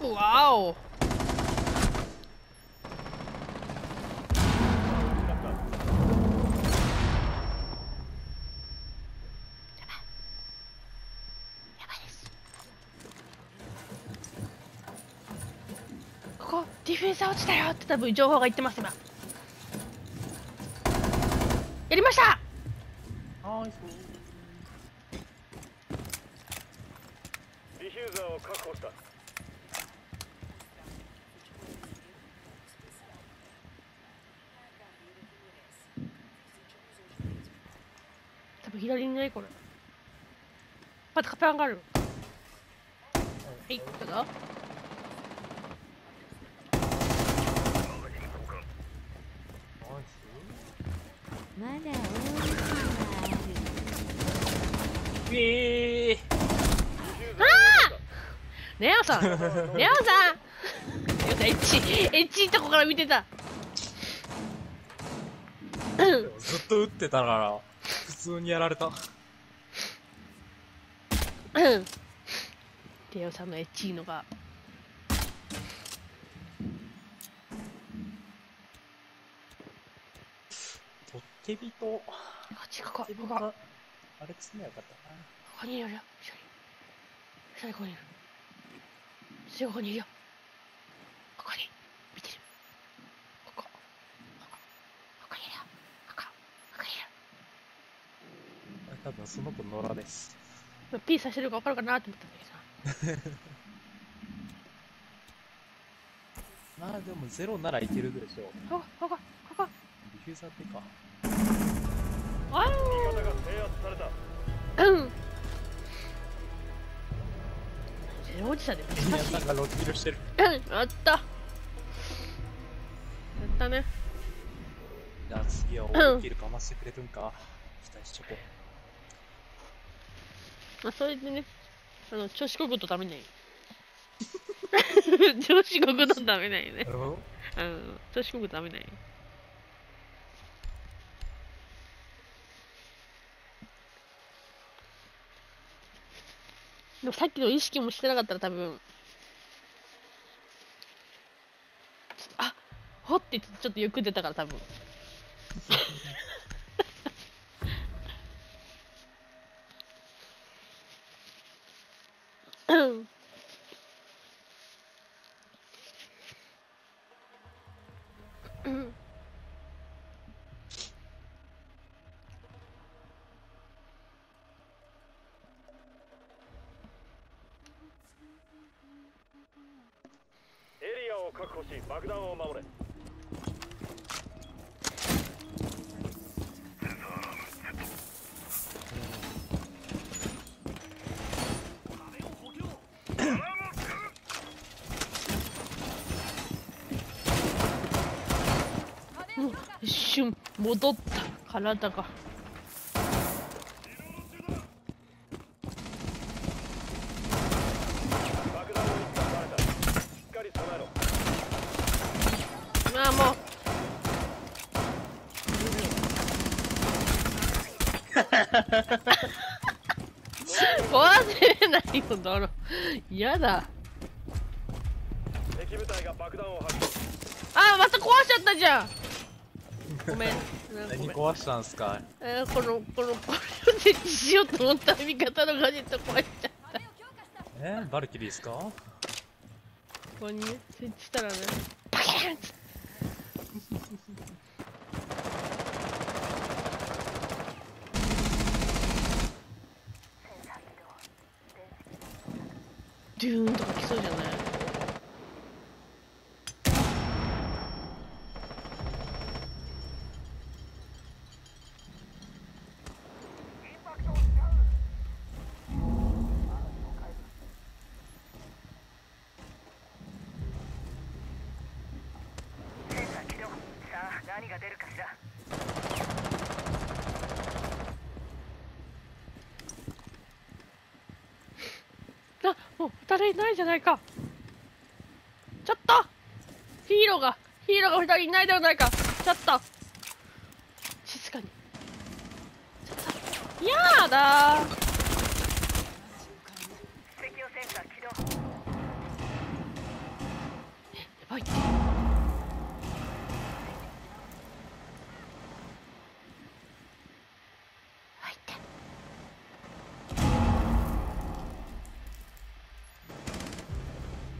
わおここディフェンサー落ちたよって多分情報が言ってます今。やりました！ディフューザーを確保した左にないこれ。パタカパンがある。はいどうぞ。まだ大きがあるえー。ネオさんネオさん。ネオさん。エッチ エッチいとこから見てた。うん。ずっと撃ってたから普通にやられた。うん。ネオさんのエッチいのが。取っ手人こっちこここあれ詰めよかったな。こにいるよ。一緒に。一緒にここにいる。一緒にここにいるよここに見てるここここここにいるよここここにいる多分その子野良です。さるか分かるかなと思ったんだけどさ。まあでもゼロならいけるでしょう。ここここここディフューザーってか。あ味方が制圧されたー。うん。ゼロおじさんで難しい。なんかロッキルしてる。うんやった。やったね。じゃあ次は大きるかましてくれるんか。期待しちょこまあそれでねあの調子こくとダメない 調子こくとダメないね。なるほど。うん。調子こくとダメないでもさっきの意識もしてなかったら多分。あほってちょっとよく出たから多分うんうんエリアを確保し爆弾を守れ。一瞬戻った体が。まあもう。壊せれないよだ。ろやだあまた壊しちゃったじゃんごめん。何壊したんすか？えーこのこのこれを設置しようと思った味方のガジェット壊しちゃった。こえバルキリーですか？こにね設置したらねパキーンって。ドゥーンとか来そうじゃないセンサー起動さあ何が出るかしら。あもう二人いないじゃないか。ちょっと。ヒーローがヒーローが二人いないではないか。ちょっと。静かに。ちょっと。やだ。ー赤曜センサー起動。い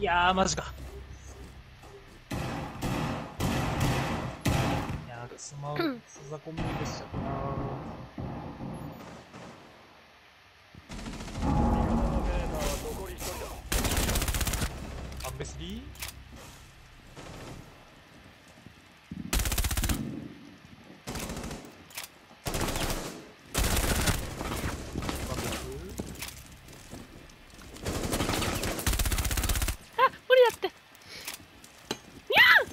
やー、マジか。いやー、スマホ、スザコンビニでしちゃったな味方のメーターは残り1人だー。アンベスリーワンベスあ無理だってにゃん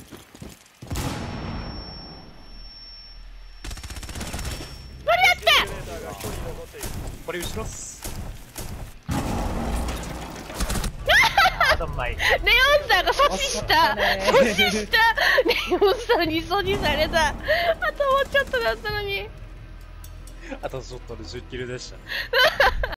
無理だってメーターが1人残っているこれ後ろっす。あと前。ネオンさんが阻止した阻止したネオンさんに阻止されたあともうちょっとだったのにあとちょっとで10キルでした。